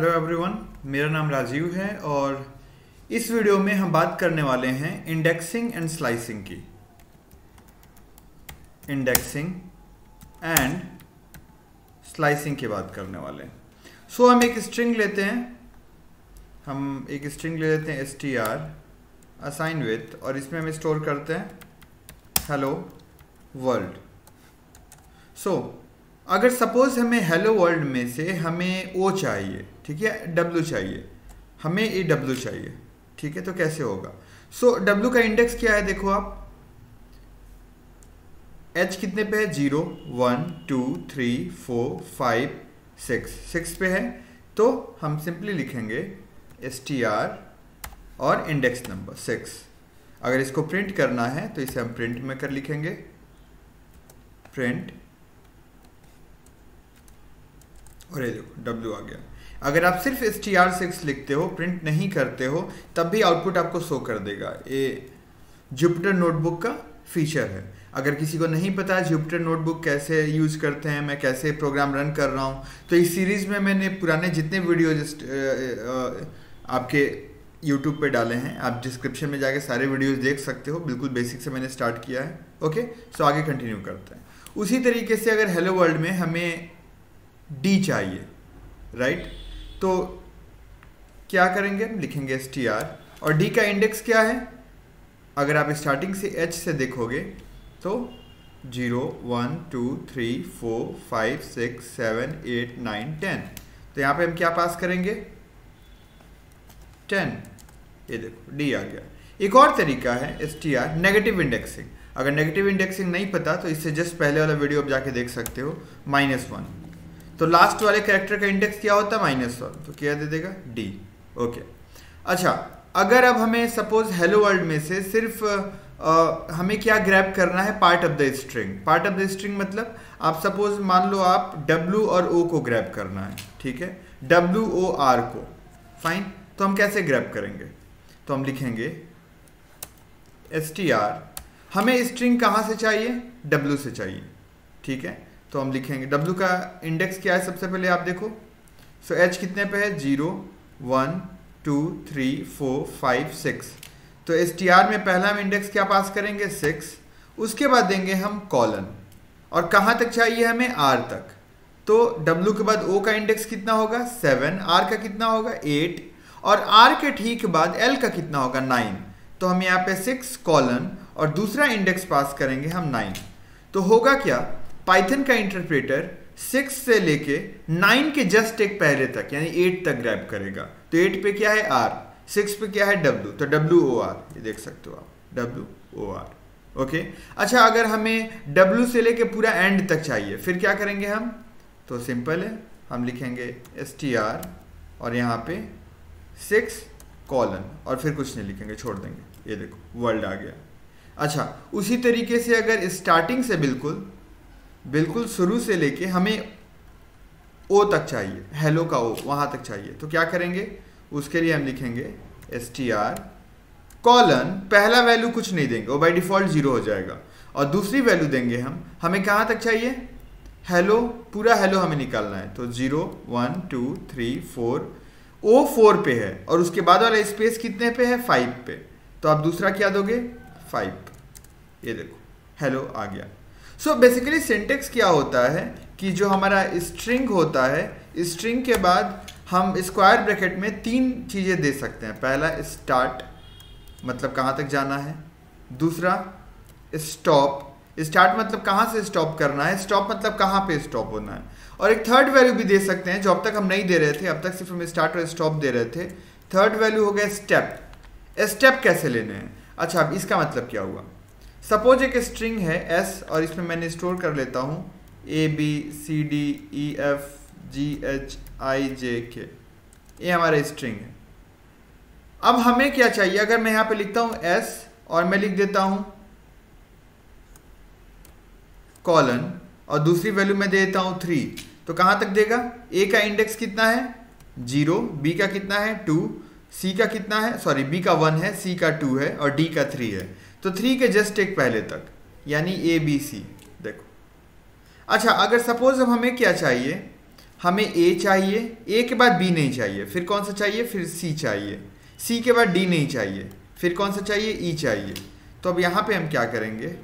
Hello everyone मेरा नाम राजीव है और इस वीडियो में हम बात करने वाले हैं इंडेक्सिंग एंड स्लाइसिंग की। इंडेक्सिंग एंड स्लाइसिंग की बात करने वाले हैं। सो so, हम एक स्ट्रिंग लेते हैं। हम एक स्ट्रिंग ले लेते हैं S T R assign with और इसमें हम स्टोर करते हैं। हेलो वर्ल्ड सो अगर सपोज़ हमें हेलो वर्ल्ड में से हमें ओ चाहिए ठीक है? डब्ल्यू चाहिए। हमें ए डब्ल्यू चाहिए ठीक है? तो कैसे होगा? सो so, डब्ल्यू का इंडेक्स क्या है देखो आप? एच कितने पे है? Zero one two three four five six six पे है तो हम सिंपली लिखेंगे एस टी आर और इंडेक्स नंबर सिक्स अगर इसको प्रिंट करना है तो इसे हम प्रिंट में कर लिखेंगे। प्रिंट और ये देखो डब्ल्यू आ गया। अगर आप सिर्फ़ एस टी आर सिक्स लिखते हो प्रिंट नहीं करते हो, तब भी आउटपुट आपको शो कर देगा। ये जुपिटर नोटबुक का फीचर है। अगर किसी को नहीं पता जुपिटर नोटबुक कैसे यूज़ करते हैं, मैं कैसे प्रोग्राम रन कर रहा हूँ तो इस सीरीज़ में मैंने पुराने जितने वीडियो जस्ट आपके यूट्यूब पे डाले हैं, आप डिस्क्रिप्शन में जाके सारे वीडियोस देख सकते हो। बिल्कुल बेसिक से मैंने स्टार्ट किया है। ओके सो आगे कंटिन्यू करते हैं। उसी तरीके से अगर हेलो वर्ल्ड में हमें डी चाहिए राइट तो क्या करेंगे हम? लिखेंगे एस टी आर और डी का इंडेक्स क्या है? अगर आप स्टार्टिंग से एच से देखोगे तो zero, one, two, three, four, five, six, seven, eight, nine, ten. तो यहाँ पे हम क्या पास करेंगे? टेन। ये देखो डी आ गया। एक और तरीका है S T R negative indexing अगर नेगेटिव इंडेक्सिंग नहीं पता तो इससे जस्ट पहले वाला वीडियो आप जाके देख सकते हो माइनस वन तो लास्ट वाले कैरेक्टर का इंडेक्स क्या होता है? माइनस वन तो क्या दे देगा? डी ओके अच्छा अगर अब हमें सपोज़ हेलो वर्ल्ड में से सिर्फ़ आ, हमें क्या ग्रैप करना है? Part of the string part of the string मतलब आप सपोज़ मान लो आप डब्ल्यू और ओ को ग्रैप करना है ठीक है? डब्ल्यू ओ आर को. फाइन तो हम कैसे ग्रैप करेंगे? तो हम लिखेंगे एस टी आर हमें स्ट्रिंग कहाँ से चाहिए? डब्ल्यू से चाहिए ठीक है? तो हम लिखेंगे। डब्ल्यू का इंडेक्स क्या है सबसे पहले आप देखो। सो so, एच कितने पे है? Zero one two three four five six तो एस टी आर में पहला हम इंडेक्स क्या पास करेंगे? सिक्स उसके बाद देंगे हम कॉलन और कहाँ तक चाहिए हमें? आर तक. तो डब्ल्यू के बाद ओ का इंडेक्स कितना होगा? सेवन आर का कितना होगा? एट और आर के ठीक बाद एल का कितना होगा? नाइन तो हम यहाँ पे सिक्स कॉलन और दूसरा इंडेक्स पास करेंगे हम नाइन तो होगा क्या? पाइथन का इंटरप्रेटर सिक्स से लेके नाइन के जस्ट एक पहले तक, यानी एट तक ग्रैब करेगा। तो एट पे क्या है? आर सिक्स पे क्या है? डब्ल्यू तो डब्ल्यू ओ आर ये देख सकते हो आप। डब्ल्यू ओ आर ओके अच्छा अगर हमें डब्ल्यू से लेके पूरा एंड तक चाहिए, फिर क्या करेंगे हम? तो सिंपल है। हम लिखेंगे एस टी आर और यहाँ पे सिक्स कॉलन और फिर कुछ नहीं लिखेंगे, छोड़ देंगे। ये देखो वर्ल्ड आ गया। अच्छा उसी तरीके से अगर स्टार्टिंग से बिल्कुल बिल्कुल शुरू से लेके हमें ओ तक चाहिए। हेलो का ओ, वहाँ तक चाहिए। तो क्या करेंगे? उसके लिए हम लिखेंगे एस टी आर कॉलन पहला वैल्यू कुछ नहीं देंगे, वो बाई डिफ़ॉल्ट ज़ीरो हो जाएगा। और दूसरी वैल्यू देंगे हम। हमें कहाँ तक चाहिए? हेलो, पूरा हेलो हमें निकालना है। तो zero one two three four O four पे है, और उसके बाद वाला स्पेस कितने पे है? फाइव पे। तो आप दूसरा क्या दोगे? फाइव ये देखो, हेलो आ गया। सो बेसिकली सिंटेक्स क्या होता है? कि जो हमारा स्ट्रिंग होता है स्ट्रिंग के बाद हम स्क्वायर ब्रैकेट में तीन चीज़ें दे सकते हैं। पहला स्टार्ट मतलब कहाँ तक जाना है? दूसरा स्टॉप स्टार्ट मतलब कहाँ से स्टॉप करना है? स्टॉप मतलब कहाँ पे स्टॉप होना है? और एक थर्ड वैल्यू भी दे सकते हैं, जो अब तक हम नहीं दे रहे थे। अब तक सिर्फ़ हम स्टार्ट और स्टॉप दे रहे थे। थर्ड वैल्यू हो गया स्टेप स्टेप कैसे लेने हैं? अच्छा अब इसका मतलब क्या हुआ? सपोज़ एक स्ट्रिंग है एस और इसमें मैंने स्टोर कर लेता हूँ। A B C D E F G H I J K ये हमारा स्ट्रिंग है। अब हमें क्या चाहिए? अगर मैं यहाँ पे लिखता हूँ एस और मैं लिख देता हूँ कॉलन और दूसरी वैल्यू मैं दे देता हूँ थ्री तो कहाँ तक देगा? ए का इंडेक्स कितना है? ज़ीरो बी का कितना है? टू सी का कितना है? सॉरी बी का वन है सी का टू है और डी का थ्री है। तो थ्री के जस्ट एक पहले तक, यानी ए बी सी देखो। अच्छा अगर सपोज़ अब हमें क्या चाहिए? हमें ए चाहिए ए के बाद बी नहीं चाहिए, फिर कौन सा चाहिए? फिर सी चाहिए। सी के बाद डी नहीं चाहिए, फिर कौन सा चाहिए? ई e चाहिए। तो अब यहाँ पे हम क्या करेंगे?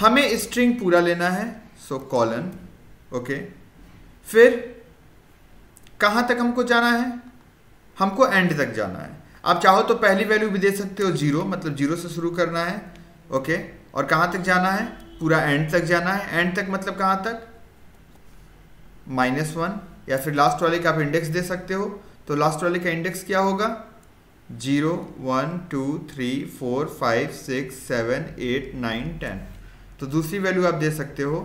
हमें स्ट्रिंग पूरा लेना है सो कॉलन ओके फिर कहाँ तक हमको जाना है? हमको एंड तक जाना है। आप चाहो तो पहली वैल्यू भी दे सकते हो ज़ीरो मतलब ज़ीरो से शुरू करना है ओके और कहाँ तक जाना है? पूरा एंड तक जाना है। एंड तक मतलब कहाँ तक? माइनस वन या फिर लास्ट वाले का आप इंडेक्स दे सकते हो। तो लास्ट वाले का इंडेक्स क्या होगा? Zero one two three four five six seven eight nine ten तो दूसरी वैल्यू आप दे सकते हो।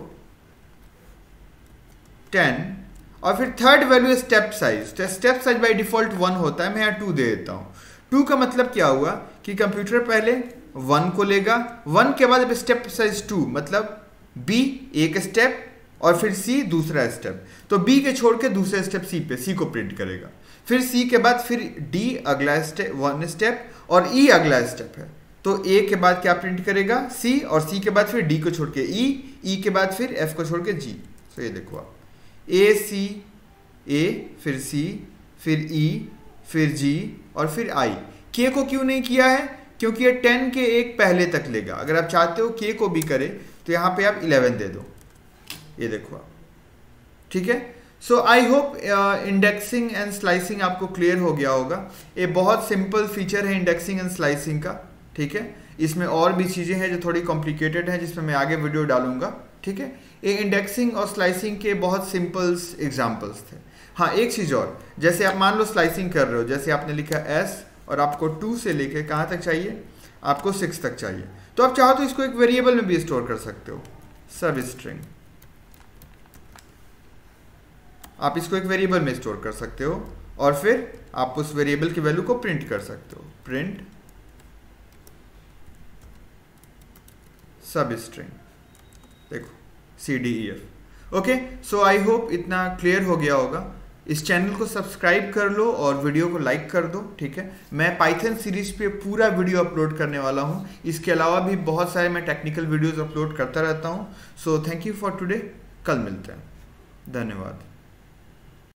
टेन और फिर थर्ड वैल्यू स्टेप साइज़ तो step size by default one होता है। मैं यहाँ टू दे देता हूँ। टू का मतलब क्या हुआ? कि कंप्यूटर पहले वन को लेगा वन के बाद स्टेप साइज़ टू मतलब बी एक स्टेप और फिर सी दूसरा स्टेप तो बी के छोड़ के दूसरे स्टेप सी पे सी को प्रिंट करेगा। फिर सी के बाद फिर डी अगला स्टेप वन स्टेप और ई e अगला स्टेप है। तो ए के बाद क्या प्रिंट करेगा? सी और सी के बाद फिर डी को छोड़ के ई e, ई e के बाद फिर एफ़ को छोड़ के जी तो ये देखो आप। ए सी ए फिर सी फिर ई फिर जी और फिर आई के को क्यों नहीं किया है? क्योंकि ये टेन के एक पहले तक लेगा। अगर आप चाहते हो के को भी करे तो यहाँ पे आप इलेवन दे दो। ये देखो आप। ठीक है? So I hope indexing and slicing आपको क्लियर हो गया होगा। ये बहुत सिंपल फीचर है इंडेक्सिंग एंड स्लाइसिंग का। ठीक है? इसमें और भी चीज़ें हैं जो थोड़ी कॉम्प्लिकेटेड हैं, जिसमें मैं आगे वीडियो डालूँगा। ठीक है? ये इंडेक्सिंग और स्लाइसिंग के बहुत सिंपल एग्जाम्पल्स थे। हाँ एक चीज़ और। जैसे आप मान लो स्लाइसिंग कर रहे हो, जैसे आपने लिखा एस और आपको टू से लेके कहाँ तक चाहिए? आपको सिक्स तक चाहिए। तो आप चाहो तो इसको एक वेरिएबल में भी स्टोर कर सकते हो। सब स्ट्रिंग आप इसको एक वेरिएबल में स्टोर कर सकते हो और फिर आप उस वेरिएबल की वैल्यू को प्रिंट कर सकते हो। प्रिंट सब स्ट्रिंग देखो C D E F okay so I hope इतना क्लियर हो गया होगा। इस चैनल को सब्सक्राइब कर लो और वीडियो को लाइक कर दो, ठीक है? मैं पाइथन सीरीज़ पे पूरा वीडियो अपलोड करने वाला हूँ। इसके अलावा भी बहुत सारे मैं टेक्निकल वीडियोस अपलोड करता रहता हूँ। So thank you for today कल मिलते हैं। धन्यवाद।